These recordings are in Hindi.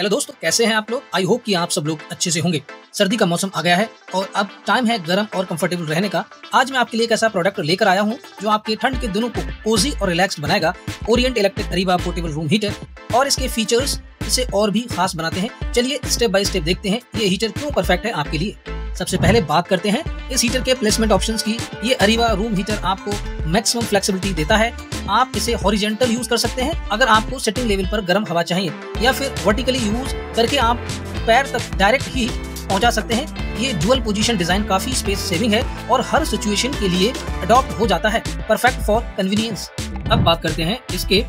हेलो दोस्तों, कैसे हैं आप लोग? आई होप कि आप सब लोग अच्छे से होंगे। सर्दी का मौसम आ गया है और अब टाइम है गर्म और कंफर्टेबल रहने का। आज मैं आपके लिए एक ऐसा प्रोडक्ट लेकर आया हूँ, जो आपके ठंड के दिनों को कोजी और रिलैक्स्ड बनाएगा। Orient Electric Areva portable room heater और इसके फीचर्स इसे और भी खास बनाते हैं। चलिए स्टेप बाय स्टेप देखते हैं, ये हीटर क्यों परफेक्ट है आपके लिए। सबसे पहले बात करते हैं, इस हीटर के प्लेसमेंट ऑप्शंस की। ये अरीवा रूम हीटर आपको मैक्सिमम फ्लेक्सिबिलिटी देता है। आप इसे हॉरिजेंटल यूज़ कर सकते हैं, अगर आपको सेटिंग लेवल पर गर्म हवा चाहिए, या फिर वर्टिकली यूज़ करके आप पैर तक डायरेक्ट ही पहुँचा सकते हैं। ये डुअल पोजीशन डिज़ाइन काफ़ी स्पेस सेविंग है और हर सिचुएशन के लिए अडॉप्ट हो जाता है। परफेक्ट फॉर कन्वीनियंस अब बात करते हैं इसके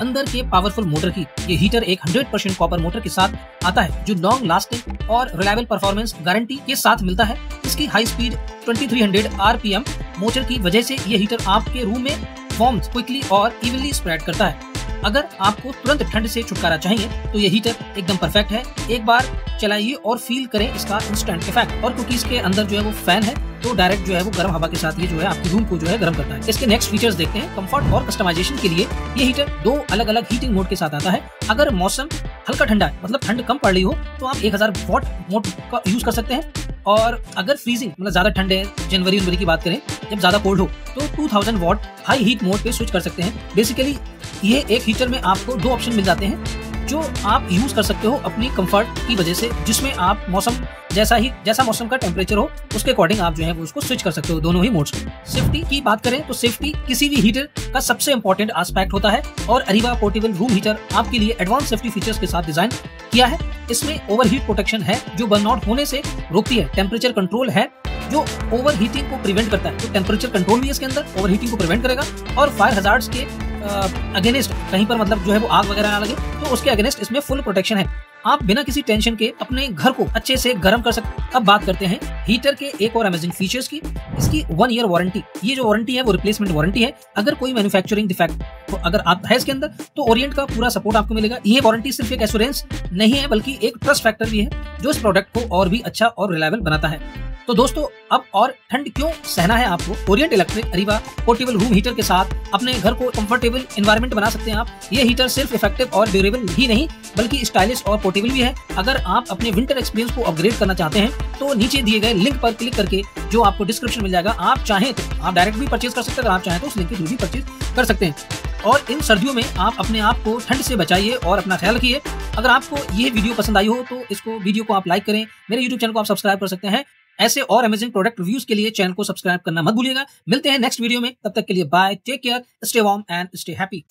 अंदर के पावरफुल मोटर की। ये हीटर एक 100% कॉपर मोटर के साथ आता है, जो लॉन्ग लास्टिंग और रिलायबल परफॉर्मेंस गारंटी के साथ मिलता है। इसकी हाई स्पीड 2300 आरपीएम मोटर की वजह से ये हीटर आपके रूम में फॉर्म क्विकली और इवनली स्प्रेड करता है। अगर आपको तुरंत ठंड से छुटकारा चाहिए तो ये हीटर एकदम परफेक्ट है। एक बार चलाइए और फील करें इसका इंस्टेंट इफ़ेक्ट और क्योंकि इसके अंदर जो है वो फ़ैन है तो डायरेक्ट जो है वो गर्म हवा के साथ ये जो है आपके रूम को जो है गर्म करता है। इसके नेक्स्ट फीचर्स देखते हैं। कंफर्ट और कस्टमाइजेशन के लिए ये हीटर दो अलग अलग हीटिंग मोड के साथ आता है। अगर मौसम हल्का ठंडा है मतलब ठंड कम पड़ रही हो तो आप 1000 वॉट मोड का यूज़ कर सकते हैं। और अगर फ्रीजिंग मतलब ज़्यादा ठंड है, जनवरी जनवरी की बात करें, जब ज़्यादा कोल्ड हो तो 2000 वॉट हाई हीट मोड पे स्विच कर सकते हैं। बेसिकली ये एक हीटर में आपको दो ऑप्शन मिल जाते हैं, जो आप यूज़ कर सकते हो अपनी कंफर्ट की वजह से, जिसमें आप मौसम, जैसा ही, जैसा मौसम का टेम्परेचर हो, उसके अकॉर्डिंग आप जो है वो उसको स्विच कर सकते हो दोनों ही मोड्स सेफ्टी की बात करें तो सेफ्टी किसी भी हीटर का सबसे इंपॉर्टेंट एस्पेक्ट होता है, और अरिवा पोर्टेबल रूम हीटर आपके लिए एडवांस सेफ्टी फीचर्स के साथ डिज़ाइन किया है। इसमें ओवर प्रोटेक्शन है, जो बर्न आउट होने से रोकती है। टेम्परेचर कंट्रोल है, जो ओवर हीटिंग को प्रिवेंट करता है। तो टेम्परेचर कंट्रोल भी इसके अंदर ओवर हीटिंग को प्रिवेंट करेगा, और फायर हजार्ड्स के अगेंस्ट कहीं पर मतलब जो है वो आग वगैरह ना लगे तो उसके अगेंस्ट इसमें फुल प्रोटेक्शन है। आप बिना किसी टेंशन के अपने घर को अच्छे से गर्म कर सकते अब बात करते हैं हीटर के एक और अमेजिंग फीचर्स की। इसकी वन ईयर वारंटी ये जो वारंटी है वो रिप्लेसमेंट वारंटी है। अगर कोई मैन्युफैक्चरिंग डिफेक्ट तो अगर आप है इसके अंदर तो ओरिएंट का पूरा सपोर्ट आपको मिलेगा। ये वारंटी सिर्फ़ एक एश्योरेंस नहीं है, बल्कि एक ट्रस्ट फैक्टर भी है, जो इस प्रोडक्ट को और भी अच्छा और रिलायबल बनाता है। तो दोस्तों, अब और ठंड क्यों सहना है आपको? Orient Electric Areva portable room heater के साथ अपने घर को कंफर्टेबल एनवायरनमेंट बना सकते हैं आप। ये हीटर सिर्फ़ इफ़ेक्टिव और ड्यूरेबल ही नहीं, बल्कि स्टाइलिश और पोर्टेबल भी है। अगर आप अपने विंटर एक्सपीरियंस को अपग्रेड करना चाहते हैं तो नीचे दिए गए लिंक पर क्लिक करके जो आपको डिस्क्रिप्शन मिल जाएगा, आप चाहें तो आप डायरेक्ट भी परचेज कर सकते हैं, अगर आप चाहें तो उस लिंक के थ्रू भी परचेज कर सकते हैं। और इन सर्दियों में आप अपने आप को ठंड से बचाइए और अपना ख्याल रखिए। अगर आपको ये वीडियो पसंद आई हो तो इसको वीडियो को आप लाइक करें। मेरे यूट्यूब चैनल को आप सब्सक्राइब कर सकते हैं। ऐसे और अमेजिंग प्रोडक्ट रिव्यूज़ के लिए चैनल को सब्सक्राइब करना मत भूलिएगा। मिलते हैं नेक्स्ट वीडियो में। तब तक के लिए bye take care stay warm and stay happy